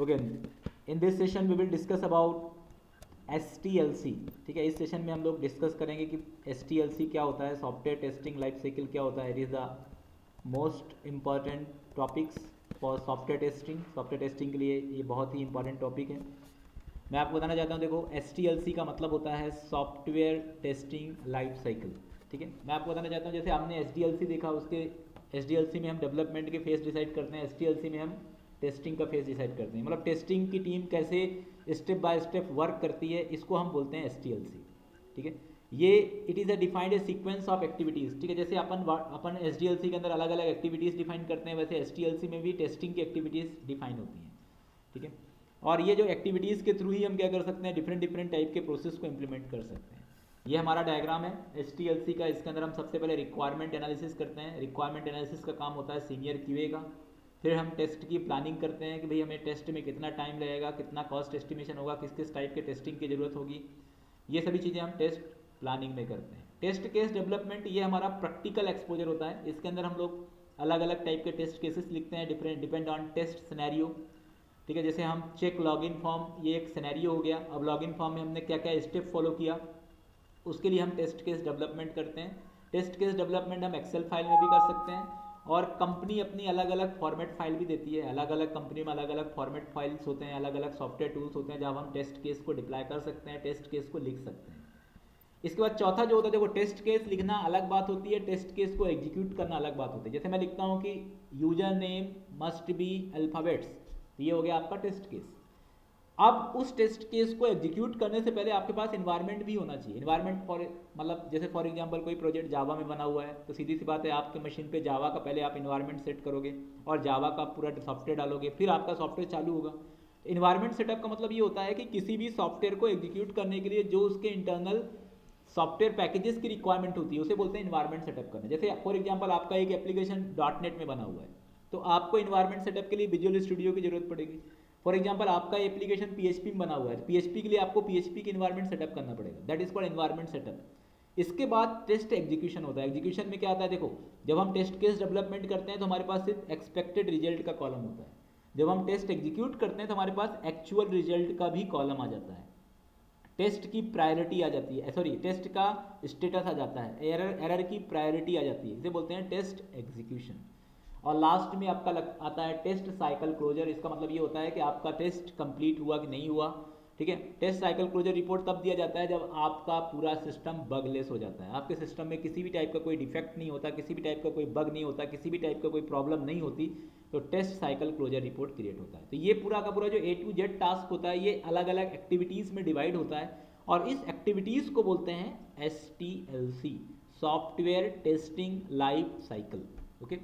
Okay in this session we will discuss about S T L C ठीक है? इस session में हम लोग डिस्कस करेंगे कि एस टी एल सी क्या होता है सॉफ्टवेयर टेस्टिंग लाइफ साइकिल क्या होता है? It is the most important topics for software testing software testing के लिए ये बहुत ही इंपॉर्टेंट टॉपिक है। मैं आपको बताना चाहता हूँ, देखो एस टी एल सी का मतलब होता है सॉफ्टवेयर टेस्टिंग लाइफ साइकिल ठीक है? मैं आपको बताना चाहता हूँ, जैसे हमने एस डी एल सी देखा, उसके एस डी एल सी में हम डेवलपमेंट के फेस डिसाइड करते हैं। एस टी एल सी में हम टेस्टिंग का फ़ेज़ डिसाइड करते हैं। मतलब टेस्टिंग की टीम कैसे स्टेप बाय स्टेप वर्क करती है, इसको हम बोलते हैं एसटीएलसी ठीक है? ये it is a defined a sequence of activities ठीक है? जैसे अपन अपन एसडीएलसी के अंदर अलग अलग एक्टिविटीज़ डिफाइन करते हैं, वैसे एसटीएलसी में भी टेस्टिंग की एक्टिविटीज़ डिफाइन होती हैं। ठीक है? और ये जो एक्टिविटीज़ के थ्रू ही हम क्या कर सकते हैं? डिफरेंट डिफरेंट टाइप के प्रोसेस को इम्प्लीमेंट कर सकते हैं। ये हमारा डायग्राम है। एसटीएलसी का, इसके अंदर हम सबसे पहले रिक्वायरमेंट एनालिसिस करते हैं। रिक्वायरमेंट एनालिसिस का काम होता है सीनियर क्यूए का। फिर हम टेस्ट की प्लानिंग करते हैं कि भाई हमें टेस्ट में कितना टाइम लगेगा, कितना कॉस्ट एस्टिमेशन होगा किस किस टाइप के टेस्टिंग की ज़रूरत होगी। ये सभी चीज़ें हम टेस्ट प्लानिंग में करते हैं। टेस्ट केस डेवलपमेंट ये हमारा प्रैक्टिकल एक्सपोजर होता है। इसके अंदर हम लोग अलग अलग टाइप के टेस्ट केसेस लिखते हैं different depend on test scenario ठीक है, जैसे हम चेक लॉगिन फॉर्म ये एक सिनेरियो हो गया। अब लॉगिन फॉर्म में हमने क्या क्या स्टेप फॉलो किया, उसके लिए हम टेस्ट केस डेवलपमेंट करते हैं। टेस्ट केस डेवलपमेंट हम एक्सेल फ़ाइल में भी कर सकते हैं। और कंपनी अपनी अलग अलग फॉर्मेट फ़ाइल भी देती है। अलग अलग कंपनी में अलग अलग फॉर्मेट फाइल्स होते हैं अलग अलग सॉफ्टवेयर टूल्स होते हैं, जहाँ हम टेस्ट केस को डिप्लाई कर सकते हैं टेस्ट केस को लिख सकते हैं। इसके बाद चौथा जो होता है, देखो टेस्ट केस लिखना अलग बात होती है टेस्ट केस को एग्जीक्यूट करना अलग बात होती है। जैसे मैं लिखता हूँ कि user name must be alphabets ये हो गया आपका टेस्ट केस अब उस टेस्ट केस को एग्जीक्यूट करने से पहले आपके पास इन्वायरमेंट भी होना चाहिए। इन्वायरमेंट फॉर मतलब जैसे फॉर एग्जांपल कोई प्रोजेक्ट जावा में बना हुआ है तो सीधी सी बात है आपके मशीन पे जावा का पहले आप इन्वायरमेंट सेट करोगे और जावा का पूरा सॉफ्टवेयर डालोगे, फिर आपका सॉफ्टवेयर चालू होगा। इन्वायरमेंट सेटअप का मतलब ये होता है कि किसी भी सॉफ्टवेयर को एग्जीक्यूट करने के लिए जो उसके इंटरनल सॉफ्टवेयर पैकेजेस की रिक्वायरमेंट होती है, उसे बोलते हैं इन्वायरमेंट सेटअप करना। जैसे फॉर एग्ज़ाम्पल आपका एक एप्लीकेशन डॉट नेट में बना हुआ है तो आपको इन्वायरमेंट सेटअप के लिए विजुअल स्टूडियो की ज़रूरत पड़ेगी। फॉर एग्ज़ाम्पल आपका एप्लीकेशन पीएचपी में बना हुआ है पीएचपी के लिए आपको पीएचपी के इन्वायरमेंट सेटअप करना पड़ेगा। That is called environment setup इसके बाद टेस्ट एग्जीक्यूशन होता है। एग्जीक्यूशन में क्या आता है? देखो, जब हम टेस्ट केस डेवलपमेंट करते हैं तो हमारे पास सिर्फ़ एक्सपेक्टेड रिज़ल्ट का कॉलम होता है। जब हम टेस्ट एग्जीक्यूट करते हैं तो हमारे पास एक्चुअल रिज़ल्ट का भी कॉलम आ जाता है। टेस्ट की प्रायोरिटी आ जाती है। सॉरी टेस्ट का स्टेटस आ जाता है। एरर एरर की प्रायोरिटी आ जाती है। इसे बोलते हैं टेस्ट एग्जीक्यूशन और लास्ट में आपका लग, आता है टेस्ट साइकिल क्लोजर इसका मतलब ये होता है कि आपका टेस्ट कंप्लीट हुआ कि नहीं हुआ ठीक है? टेस्ट साइकिल क्लोजर रिपोर्ट तब दिया जाता है जब आपका पूरा सिस्टम बगलेस हो जाता है। आपके सिस्टम में किसी भी टाइप का कोई डिफेक्ट नहीं होता किसी भी टाइप का कोई बग नहीं होता किसी भी टाइप का कोई प्रॉब्लम नहीं होती तो test cycle closure report create होता है। तो ये पूरा का पूरा जो ए टू जेड टास्क होता है ये अलग अलग एक्टिविटीज़ में डिवाइड होता है और इस एक्टिविटीज़ को बोलते हैं S T L C software testing life cycle okay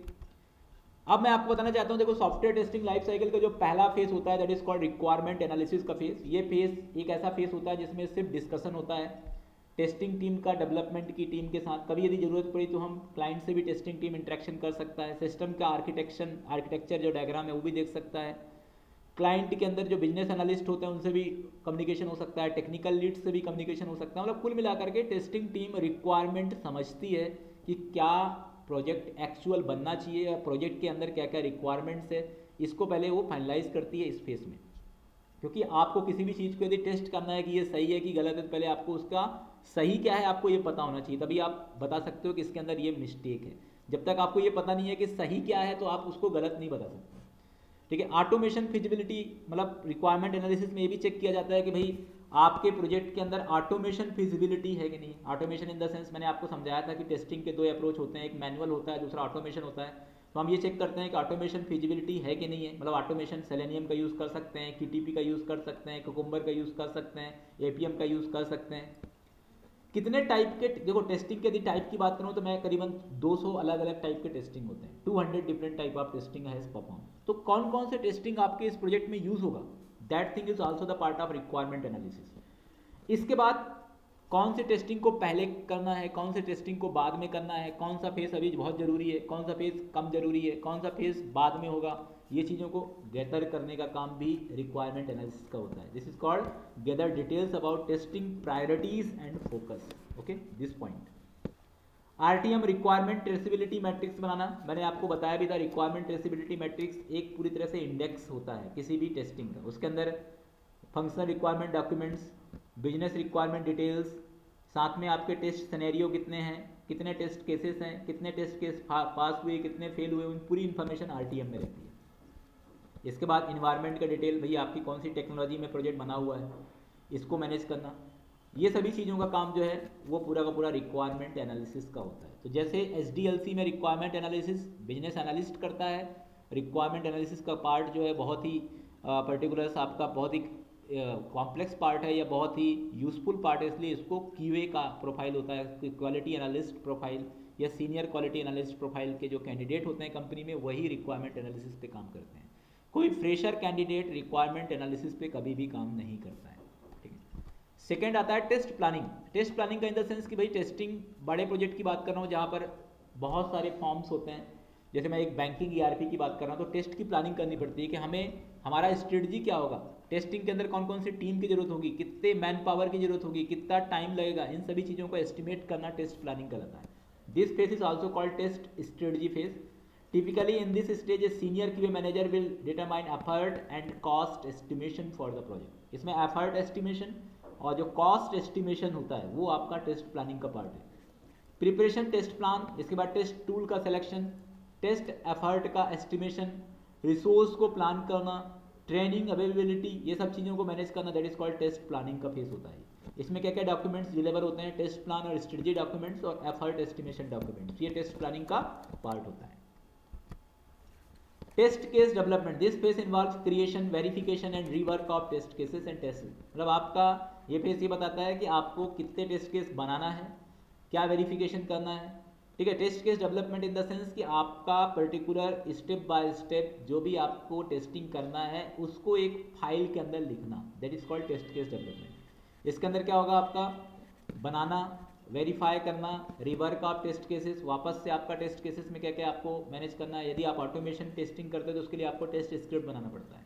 अब मैं आपको बताना चाहता हूँ, देखो सॉफ्टवेयर टेस्टिंग लाइफ साइकिल का जो पहला फ़ेज़ होता है that is called requirement analysis का फ़ेज़ ये फ़ेज़ एक ऐसा फ़ेज़ होता है जिसमें सिर्फ़ डिस्कशन होता है. टेस्टिंग टीम का डेवलपमेंट की टीम के साथ. कभी यदि ज़रूरत पड़ी तो हम क्लाइंट से भी टेस्टिंग टीम इंटरेक्शन कर सकता है. सिस्टम का आर्किटेक्शन आर्किटेक्चर जो डायग्राम है वो भी देख सकता है. क्लाइंट के अंदर जो बिज़नेस एनालिस्ट होते हैं, उनसे भी कम्युनिकेशन हो सकता है. टेक्निकल लीड से भी कम्युनिकेशन हो सकता है. मतलब कुल मिलाकर के टेस्टिंग टीम रिक्वायरमेंट समझती है कि क्या प्रोजेक्ट एक्चुअल बनना चाहिए या प्रोजेक्ट के अंदर क्या क्या रिक्वायरमेंट्स है, इसको पहले वो फाइनलाइज करती है इस फेस में। क्योंकि आपको किसी भी चीज़ को यदि टेस्ट करना है कि ये सही है कि गलत है तो पहले आपको उसका सही क्या है, आपको ये पता होना चाहिए। तभी आप बता सकते हो कि इसके अंदर ये मिस्टेक है। जब तक आपको ये पता नहीं है कि सही क्या है तो आप उसको गलत नहीं बता सकते। ठीक है ऑटोमेशन फिजिबिलिटी मतलब रिक्वायरमेंट एनालिसिस में ये भी चेक किया जाता है कि भाई आपके प्रोजेक्ट के अंदर ऑटोमेशन फिजिबिलिटी है कि नहीं? ऑटोमेशन इन द सेंस मैंने आपको समझाया था कि टेस्टिंग के दो अप्रोच होते हैं, एक मैनुअल होता है, दूसरा ऑटोमेशन होता है। तो हम ये चेक करते हैं कि ऑटोमेशन फिजिबिलिटी है कि नहीं है? मतलब ऑटोमेशन सेलेनियम का यूज़ कर सकते हैं की का यूज़ कर सकते हैं कुकुम्बर का यूज़ कर सकते हैं एपीएम का यूज़ कर सकते हैं। कितने टाइप के, देखो टेस्टिंग के यदि टाइप की बात करूँ तो मैं करीबन 200 अलग अलग टाइप के टेस्टिंग होते हैं। 200 डिफरेंट टाइप ऑफ़ टेस्टिंग है परफॉर्म तो कौन कौन से टेस्टिंग आपके इस प्रोजेक्ट में यूज़ होगा? That thing is also the part of requirement analysis इसके बाद कौन से टेस्टिंग को पहले करना है, कौन से टेस्टिंग को बाद में करना है, कौन सा फेस अभी बहुत ज़रूरी है, कौन सा फेस कम ज़रूरी है, कौन सा फेस बाद में होगा, ये चीज़ों को गैदर करने का काम भी रिक्वायरमेंट एनालिसिस का होता है। This is called gather details about testing priorities and focus okay this point RTM requirement traceability matrix बनाना। मैंने आपको बताया भी था रिक्वायरमेंट ट्रेसिबिलिटी मैट्रिक्स एक पूरी तरह से इंडेक्स होता है, किसी भी टेस्टिंग का। उसके अंदर functional requirement documents business requirement details साथ में आपके टेस्ट सनेरियो कितने हैं, कितने टेस्ट केसेस हैं, कितने टेस्ट केस पास हुए, कितने फेल हुए, उन पूरी इन्फॉर्मेशन आर में रहती है। इसके बाद इन्वायरमेंट का डिटेल भैया आपकी कौन सी टेक्नोलॉजी में प्रोजेक्ट बना हुआ है, इसको मैनेज करना। ये सभी चीज़ों का काम जो है, वो पूरा का पूरा रिक्वायरमेंट एनालिसिस का होता है। तो जैसे एस में रिक्वायरमेंट एनालिसिस बिज़नेस एनालिस्ट करता है रिक्वायरमेंट एनालिसिस का पार्ट जो है बहुत ही पर्टिकुलर आपका बहुत ही कॉम्प्लेक्स पार्ट है या बहुत ही यूजफुल पार्ट है, इसलिए इसको क्यूए का प्रोफ़ाइल होता है क्वालिटी एनालिस्ट प्रोफ़ाइल या सीनियर क्वालिटी एनालिस्ट प्रोफ़ाइल के जो कैंडिडेट होते हैं कंपनी में, वही रिक्वायरमेंट एनालिसिस पे काम करते हैं। कोई फ्रेशर कैंडिडेट रिक्वायरमेंट एनालिसिस पे कभी भी काम नहीं करता है। सेकेंड आता है टेस्ट प्लानिंग टेस्ट प्लानिंग का इन द सेंस कि भाई टेस्टिंग बड़े प्रोजेक्ट की बात कर रहा हूँ, जहाँ पर बहुत सारे फॉर्म्स होते हैं। जैसे मैं एक बैंकिंग ई की बात कर रहा हूँ तो टेस्ट की प्लानिंग करनी पड़ती है कि हमें, हमारा स्ट्रेटजी क्या होगा? टेस्टिंग के अंदर कौन कौन सी टीम की ज़रूरत होगी? कितने मैन पावर की ज़रूरत होगी? कितना टाइम लगेगा? इन सभी चीज़ों को एस्टिमेट करना टेस्ट प्लानिंग कहलाता है। This phase is also called test strategy phase typically in this stage senior Q manager will determine effort and cost estimation for the project इसमें एफर्ट एस्टिमेशन और जो कॉस्ट एस्टिमेशन होता है, वो आपका टेस्ट प्लानिंग का पार्ट है। Preparation test plan इसके बाद टेस्ट टूल का सिलेक्शन टेस्ट एफर्ट का एस्टिमेशन रिसोर्स को प्लान करना ट्रेनिंग अवेलेबिलिटी ये सब चीज़ों को मैनेज करना that is called test planning का फेस होता है। इसमें क्या क्या डॉक्यूमेंट्स डिलीवर होते हैं? टेस्ट प्लान और स्ट्रेटजी डॉक्यूमेंट्स और एफर्ट एस्टिमेशन डॉक्यूमेंट्स ये टेस्ट प्लानिंग का पार्ट होता है। Test case development this phase involve creation verification and rework of test cases and test मतलब आपका ये फेस ये बताता है कि आपको कितने टेस्ट केस बनाना है, क्या वेरिफिकेशन करना है। ठीक है test case development in the sense कि आपका पर्टिकुलर स्टेप बाय स्टेप जो भी आपको टेस्टिंग करना है, उसको एक फ़ाइल के अंदर लिखना। That is called test case development इसके अंदर क्या होगा आपका? बनाना वेरीफाई करना रिवर्क ऑफ़ टेस्ट केसेस वापस से आपका टेस्ट केसेस में क्या क्या आपको मैनेज करना है। यदि आप ऑटोमेशन टेस्टिंग करते हो तो उसके लिए आपको टेस्ट स्क्रिप्ट बनाना पड़ता है।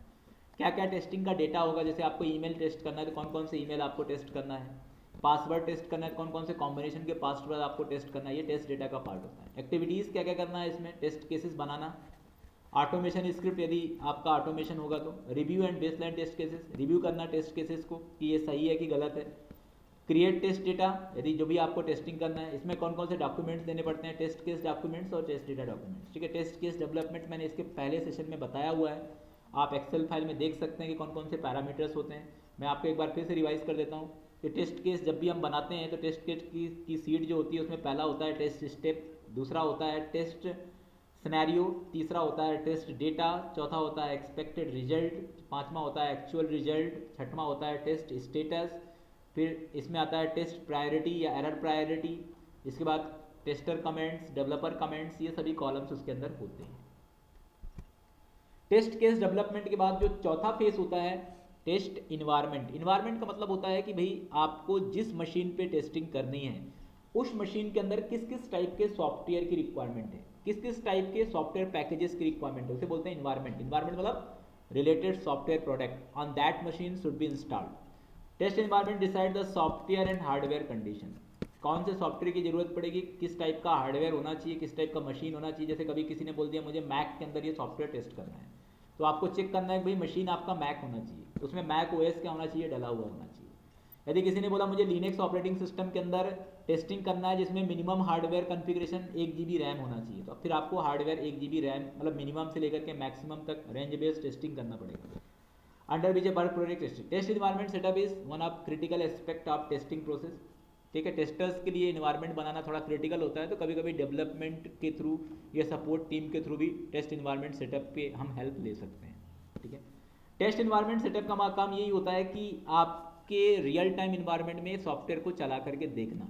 क्या क्या टेस्टिंग का डेटा होगा? जैसे आपको ईमेल टेस्ट करना है तो कौन कौन से ईमेल आपको टेस्ट करना है? पासवर्ड टेस्ट करना है कौन कौन से कॉम्बिनेशन के पासवर्ड आपको टेस्ट करना है? ये टेस्ट डेटा का पार्ट होता है। एक्टिविटीज़ क्या क्या करना है इसमें? टेस्ट केसेस बनाना। ऑटोमेशन स्क्रिप्ट यदि आपका ऑटोमेशन होगा तो। Review and baseline test cases review करना टेस्ट केसेस को कि ये सही है कि गलत है। क्रिएट टेस्ट डेटा यदि जो भी आपको टेस्टिंग करना है, इसमें कौन कौन से डॉक्यूमेंट्स देने पड़ते हैं? टेस्ट केस डॉक्यूमेंट्स और टेस्ट डेटा डॉक्यूमेंट्स ठीक है टेस्ट केस डेवलपमेंट मैंने इसके पहले सेशन में बताया हुआ है। आप एक्सेल फ़ाइल में देख सकते हैं कि कौन कौन से पैरामीटर्स होते हैं। मैं आपको एक बार फिर से रिवाइज कर देता हूँ कि टेस्ट केस जब भी हम बनाते हैं तो टेस्ट केस की की सीट जो होती है, उसमें पहला होता है टेस्ट स्टेप दूसरा होता है टेस्ट स्नैरियो तीसरा होता है टेस्ट डेटा चौथा होता है एक्सपेक्टेड रिज़ल्ट पांचवा होता है एक्चुअल रिज़ल्ट छठवा होता है टेस्ट स्टेटस फिर इसमें आता है टेस्ट प्रायोरिटी या एरर प्रायोरिटी इसके बाद टेस्टर कमेंट्स डेवलपर कमेंट्स ये सभी कॉलम्स उसके अंदर होते हैं। टेस्ट केस डेवलपमेंट के बाद जो चौथा फेस होता है, टेस्ट इन्वायरमेंट इन्वायरमेंट का मतलब होता है कि भाई आपको जिस मशीन पे टेस्टिंग करनी है, उस मशीन के अंदर किस किस टाइप के सॉफ्टवेयर की रिक्वायरमेंट है? किस किस टाइप के सॉफ्टवेयर पैकेजेस की रिक्वायरमेंट है? उसे बोलते हैं इन्वायरमेंट इन्वायरमेंट मतलब related software product on that machine should be installed test environment decide the software and hardware condition कौन से सॉफ्टवेयर की ज़रूरत पड़ेगी? किस टाइप का हार्डवेयर होना चाहिए? किस टाइप का मशीन होना चाहिए? जैसे कभी किसी ने बोल दिया, मुझे मैक के अंदर ये सॉफ्टवेयर टेस्ट करना है। तो आपको चेक करना है कि भाई मशीन आपका मैक होना चाहिए। उसमें मैक ओएस क्या होना चाहिए, डला हुआ होना चाहिए। यदि किसी ने बोला, मुझे लिनक्स ऑपरेटिंग सिस्टम के अंदर टेस्टिंग करना है जिसमें मिनिमम हार्डवेयर कॉन्फ़िगरेशन एक जी रैम होना चाहिए तो फिर आपको हार्डवेयर एक जी रैम मतलब मिनिमम से लेकर के मैक्सिमम तक रेंज बेस्ड टेस्टिंग करना पड़ेगा। Under which a bird project testing test environment setup is one of critical aspect of testing process ठीक है टेस्टर्स के लिए इन्वायरमेंट बनाना थोड़ा क्रिटिकल होता है तो कभी कभी डेवलपमेंट के थ्रू या सपोर्ट टीम के थ्रू भी टेस्ट इन्वायरमेंट सेटअप पे हम हेल्प ले सकते हैं, ठीक है? टेस्ट इन्वायरमेंट सेटअप का काम यही होता है कि आपके रियल टाइम इन्वायरमेंट में सॉफ्टवेयर को चला करके देखना,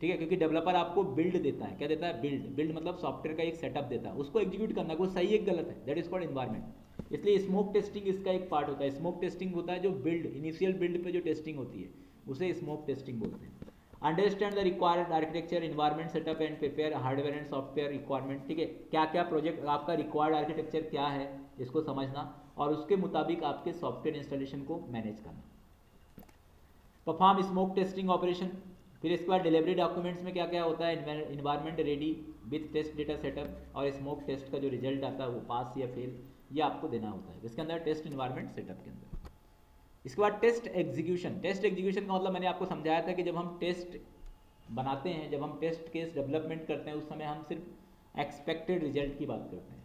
ठीक है? क्योंकि डेवलपर आपको बिल्ड देता है, क्या देता है? बिल्ड बिल्ड मतलब सॉफ्टवेयर का एक सेटअप देता है, उसको एग्जीक्यूट करना, वो सही एक गलत है दैट इज़ कॉल्ड इन्वायरमेंट इसलिए स्मोक टेस्टिंग इसका एक पार्ट होता है स्मोक टेस्टिंग होता है जो बिल्ड इनिशियल बिल्ड पे जो टेस्टिंग होती है, उसे स्मोक टेस्टिंग बोलते हैं। Understand the required architecture environment setup and prepare hardware and software requirement ठीक है? क्या क्या प्रोजेक्ट आपका रिक्वायर्ड आर्किटेक्चर क्या है, इसको समझना और उसके मुताबिक आपके सॉफ्टवेयर इंस्टॉलेशन को मैनेज करना। परफॉर्म स्मोक टेस्टिंग ऑपरेशन फिर इसके बाद डिलीवरी डॉक्यूमेंट्स में क्या क्या होता है environment ready with test data setup और स्मोक टेस्ट का जो रिज़ल्ट आता है वो पास या फेल ये आपको देना होता है। इसके अंदर टेस्ट इन्वायरमेंट सेटअप के अंदर। इसके बाद टेस्ट एग्जीक्यूशन टेस्ट एग्जीक्यूशन का मतलब मैंने आपको समझाया था कि जब हम टेस्ट बनाते हैं, जब हम टेस्ट केस डेवलपमेंट करते हैं, उस समय हम सिर्फ़ एक्सपेक्टेड रिज़ल्ट की बात करते हैं.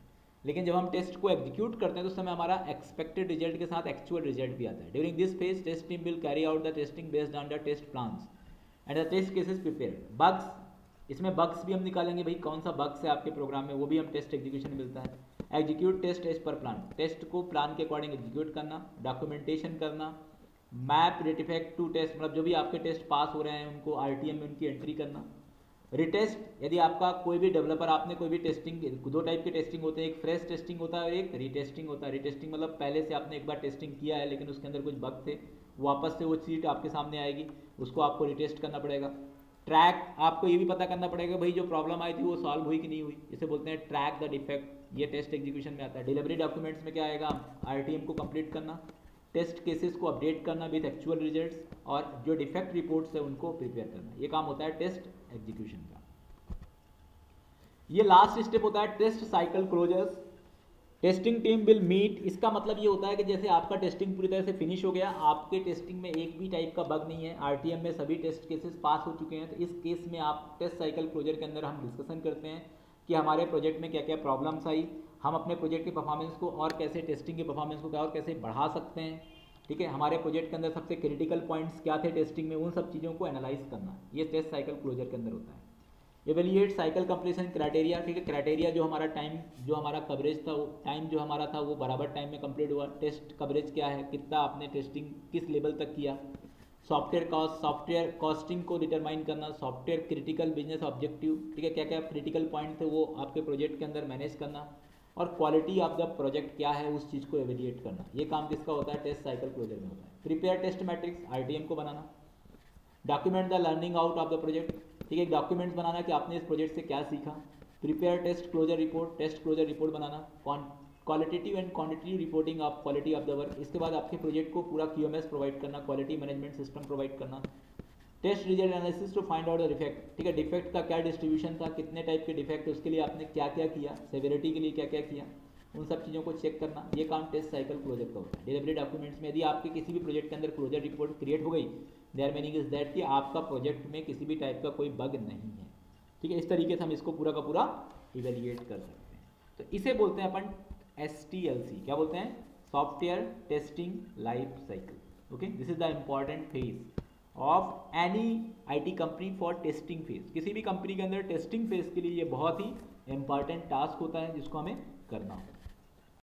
लेकिन जब हम टेस्ट को एग्जीक्यूट करते हैं तो उस समय हमारा एक्सपेक्टेड रिज़ल्ट के साथ एक्चुअल रिज़ल्ट भी आता है. During this phase test team will carry out the testing based on the test plans and the test cases prepare bugs इसमें बग्स भी हम निकालेंगे भाई. कौन सा बग्स है आपके प्रोग्राम में? वो भी हम टेस्ट एग्जीक्यूशन मिलता है. Execute test as per plan. Test को प्लान के अकॉर्डिंग एग्जीक्यूट करना, डॉक्यूमेंटेशन करना, मैप रेटिफेक्ट टू टेस्ट मतलब जो भी आपके टेस्ट पास हो रहे हैं, उनको RTM में उनकी एंट्री करना। रिटेस्ट, यदि आपका कोई भी डेवलपर, आपने कोई भी टेस्टिंग, दो टाइप के टेस्टिंग होते हैं, एक फ्रेश टेस्टिंग होता है और एक रीटेस्टिंग होता है। रीटेस्टिंग मतलब पहले से आपने एक बार टेस्टिंग किया है, लेकिन उसके अंदर कुछ बग थे, वापस से वो चीज़ आपके सामने आएगी, उसको आपको रिटेस्ट करना पड़ेगा। ट्रैक, आपको ये भी पता करना पड़ेगा, भाई जो प्रॉब्लम आई थी वो सॉल्व हुई कि नहीं हुई, इसे बोलते हैं ट्रैक द डिफेक्ट। ये टेस्ट एग्जीक्यूशन में आता है। डिलीवरी डॉक्यूमेंट्स में क्या आएगा? आरटीएम को कंप्लीट करना टेस्ट केसेस को अपडेट करना विद एक्चुअल रिजल्ट्स और जो डिफेक्ट रिपोर्ट्स है उनको प्रिपेयर करना। ये काम होता है टेस्ट एग्जीक्यूशन का। ये लास्ट स्टेप होता है test cycle closures testing team will meet इसका मतलब ये होता है कि जैसे आपका टेस्टिंग पूरी तरह से फिनिश हो गया, आपके टेस्टिंग में एक भी टाइप का बग नहीं है। आरटीएम में सभी टेस्ट केसेस पास हो चुके हैं। तो इस केस में आप टेस्ट साइकिल क्लोजर के अंदर हम डिस्कशन करते हैं। कि हमारे प्रोजेक्ट में क्या क्या प्रॉब्लम्स आई, हम अपने प्रोजेक्ट के परफॉर्मेंस को और कैसे टेस्टिंग के परफॉर्मेंस को क्या और कैसे बढ़ा सकते हैं, ठीक है? हमारे प्रोजेक्ट के अंदर सबसे क्रिटिकल पॉइंट्स क्या थे टेस्टिंग में? उन सब चीज़ों को एनालाइज करना। ये टेस्ट साइकिल क्लोजर के अंदर होता है। एवेलिएट साइकिल कंप्लीशन क्राइटेरिया ठीक है? क्राइटेरिया जो हमारा टाइम जो हमारा कवरेज था, वो टाइम जो हमारा था, वो बराबर टाइम में कंप्लीट हुआ। टेस्ट कवरेज क्या है? कितना आपने टेस्टिंग किस लेवल तक किया? सॉफ्टवेयर कॉस्ट, सॉफ्टवेयर कॉस्टिंग को डिटरमाइन करना, सॉफ्टवेयर क्रिटिकल बिज़नेस ऑब्जेक्टिव ठीक है? क्या क्या क्रिटिकल पॉइंट थे वो आपके प्रोजेक्ट के अंदर मैनेज करना और क्वालिटी ऑफ़ द प्रोजेक्ट क्या है, उस चीज़ को एवेलिएट करना। ये काम किसका होता है? टेस्ट साइकिल क्लोजर में होता है। प्रिपेयर टेस्ट मैट्रिक्स आर को बनाना। Document the learning out of the project ठीक है? डॉक्यूमेंट्स बनाना कि आपने इस प्रोजेक्ट से क्या सीखा। Prepare test closure report test closure report banana. Qualitative and quantitative reporting of quality of the work इसके बाद आपके प्रोजेक्ट को पूरा क्यूएमएस प्रोवाइड करना क्वालिटी मैनेजमेंट सिस्टम प्रोवाइड करना। Test result analysis to find out the defect ठीक है? Defect का क्या डिस्ट्रीब्यूशन था, कितने टाइप के डिफेक्ट उसके लिए आपने क्या क्या किया सेवेरिटी के लिए क्या क्या किया, उन सब चीज़ों को चेक करना। ये काम टेस्ट साइकिल क्लोजर का होता है। डिलीवरी डॉक्यूमेंट्स में यदि आपके किसी भी प्रोजेक्ट के अंदर क्लोजर रिपोर्ट क्रिएट हो गई देयर मीनिंग इज़ दैट कि आपका प्रोजेक्ट में किसी भी टाइप का कोई बग नहीं है। ठीक है? इस तरीके से हम इसको पूरा का पूरा इवेल्युएट कर सकते हैं। तो इसे बोलते हैं अपन एस टी एल सी क्या बोलते हैं? Software testing life cycle okay this is the important phase of any IT company for testing phase किसी भी कंपनी के अंदर टेस्टिंग फ़ेज़ के लिए ये बहुत ही इंपॉर्टेंट टास्क होता है जिसको हमें करना होता है।